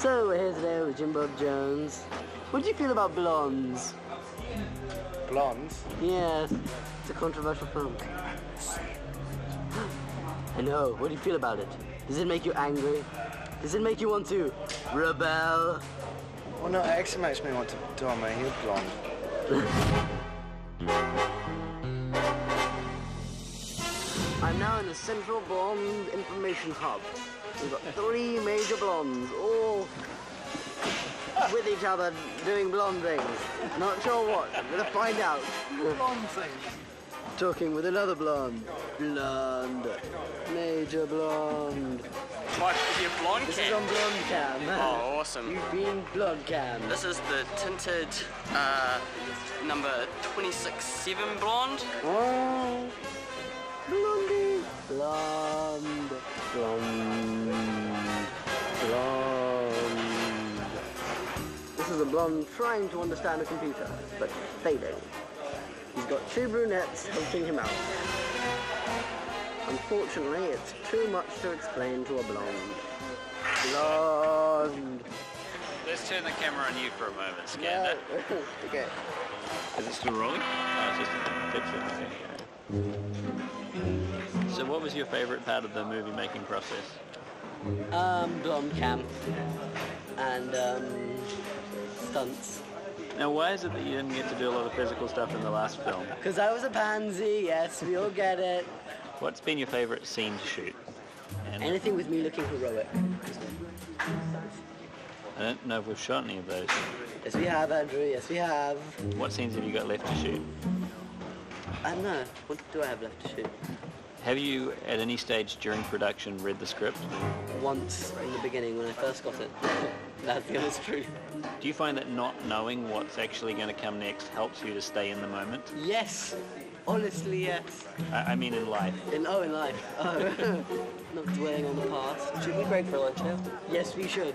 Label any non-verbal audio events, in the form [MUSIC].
So we're here today with Jim Bob Jones. What do you feel about blondes? Blondes? Yes, it's a controversial film. [GASPS] I know. What do you feel about it? Does it make you angry? Does it make you want to rebel? Well, no, it actually makes me want to dye my hair blonde. [LAUGHS] I'm now in the Central Blonde Information Hub. We've got three major blondes, all with each other doing blonde things. Not sure what. I'm gonna find out. Blonde things? Talking with another blonde. Blonde. Major blonde. What is your blonde This is on blonde cam. Oh, awesome. You've been blonde cam. This is the tinted uh, number 26-7 blonde. Oh. Blondie. Blonde. This is a blonde trying to understand a computer, but failing. He's got two brunettes helping him out. Unfortunately, it's too much to explain to a blonde. Blonde. Let's turn the camera on you for a moment, No. Skandar. [LAUGHS] okay. Is it still rolling? Oh, it's just a picture. Okay. So what was your favourite part of the movie making process? Um, blonde camp. And, um, stunts. Now why is it that you didn't get to do a lot of physical stuff in the last film? Because I was a pansy, yes, we all get it. What's been your favourite scene to shoot? And Anything with me looking heroic. I don't know if we've shot any of those. Yes, we have, Andrew, yes, we have. What scenes have you got left to shoot? I don't know. What do I have left to shoot? Have you, at any stage during production, read the script? Once in the beginning when I first got it. [LAUGHS] That's the honest truth. Do you find that not knowing what's actually going to come next helps you to stay in the moment? Yes. Honestly, yes. I, I mean in life. In, oh, in life. [LAUGHS] Oh. [LAUGHS] Not dwelling on the past. Should we break for lunch now? Yes, we should.